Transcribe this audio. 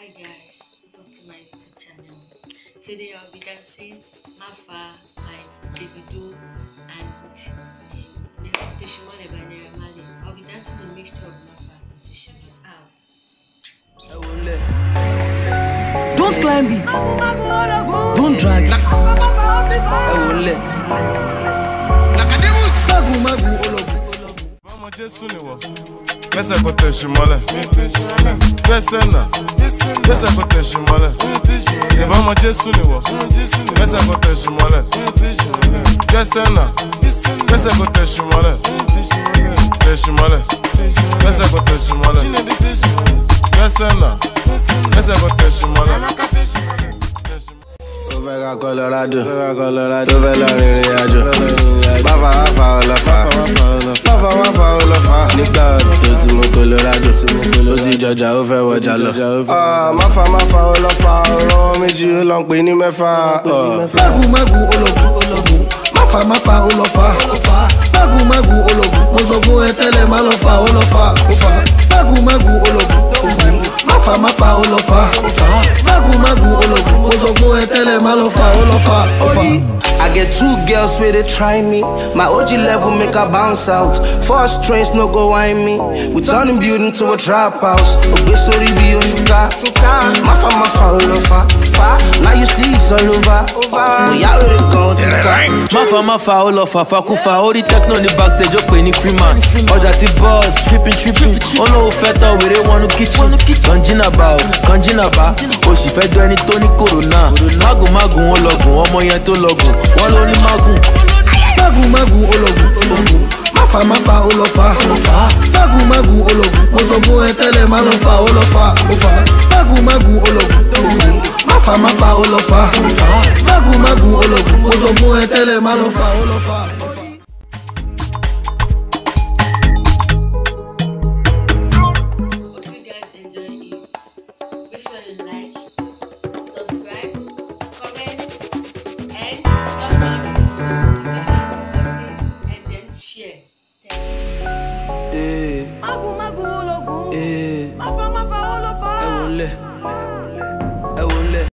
Hi guys, welcome to my YouTube channel. Today I'll be dancing Mafa by Davido and um, Teshimole by Naira Marley. I'll be dancing the mixture of Mafa and Teshimole out. Don't climb it. Don't drag it. Jésù ni wọ̀. Mẹ́sẹ̀ kò tẹ̀sù mọ́lẹ̀. Bẹ́sẹ̀ nà. Mẹ́sẹ̀ kò tẹ̀sù mọ́lẹ̀. Ìbá ọmọ Jésù ni wọ̀. Mẹ́sẹ̀ kò tẹ̀sù mọ́lẹ̀. Bẹ́sẹ̀ nà. Mẹ́sẹ̀ kò tẹ̀sù mọ́lẹ̀. Tẹ̀sù mọ́lẹ̀. Mẹ́sẹ̀ kò tẹ̀sù mọ́lẹ̀. Bẹ́sẹ̀ nà. Mẹ́sẹ̀ kò tẹ̀sù mọ́lẹ̀ fẹ́ ká Colorado tó fẹ́ lọ rìnrìn àjò bàbá bàbá ọlọ́fà. fa wọ́n fa ó lọ fa. nígbà tó ti mú kó lọ rájò ó sì jọjà ó fẹ́ wọjà lọ. máfa máfa ó lọ fa ọ̀rọ̀ méjì ó lọ ń pè ní mẹ́fà. mágùn mágùn ó lọ bù máfa máfa ó lọ fa mágùn mágùn ó lọ bù mo sọ fún ẹ tẹ́lẹ̀ má lọ fa ó lọ fa ó fa ó lọ bù máfa máfa ó lọ fa mágùn mágùn ó lọ bù mo sọ fún ẹ tẹ́lẹ̀ má lọ fa ó lọ fa ó where they try me. My OG level make her bounce out. First strains no go whine me. We turning building to a trap house. Okay, sorry, be your sugar. My fa, my fa, all over. Now you see it's all over. We out with the gun, My fa, my fa, all over. Faku fa, all the techno in the backstage, up any free man. Ọjà ti buzz, tripping, tripping. they want tọ̀ wèrè wọnú kitchen. ba. o, she fed dọ́ ẹni tó corona. kòrónà. Mágùmágùn ó ọmọ yẹn tó lọ́gùn wọ́n ló ní mágùn. mágùn mágùn ológun ológun máfa máfa olọ́fà olọ́fà mágùn mágùn ológun mo sọ fún ẹ tẹ́lẹ̀ má lọ fà olọ́fà olọ́fà mágùn mágùn ológun ológun máfa máfa olọ́fà olọ́fà mágùn mágùn ológun mo sọ fún ẹ tẹ́lẹ̀ má